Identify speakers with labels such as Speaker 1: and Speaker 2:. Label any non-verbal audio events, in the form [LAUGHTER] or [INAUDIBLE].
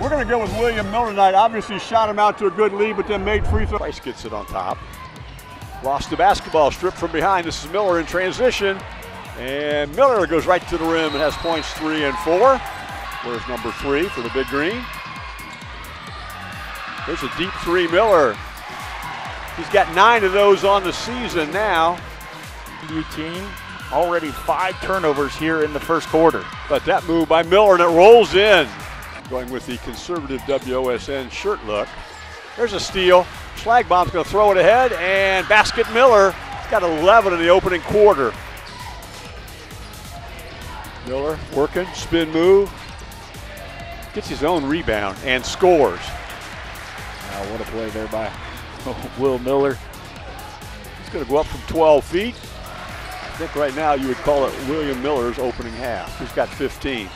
Speaker 1: We're going to go with William Miller tonight. Obviously shot him out to a good lead, but then made free throw.
Speaker 2: Price gets it on top. Lost the basketball, stripped from behind. This is Miller in transition. And Miller goes right to the rim and has points three and four. Where's number three for the big green? There's a deep three, Miller. He's got nine of those on the season now.
Speaker 3: U team already five turnovers here in the first quarter.
Speaker 2: But that move by Miller and it rolls in. Going with the conservative WOSN shirt look. There's a steal. Schlagbaum's going to throw it ahead, and basket Miller. He's got 11 in the opening quarter. Miller working, spin move. Gets his own rebound and scores.
Speaker 3: Wow, what a play there by [LAUGHS] Will Miller.
Speaker 2: He's going to go up from 12 feet. I think right now you would call it William Miller's opening half. He's got 15.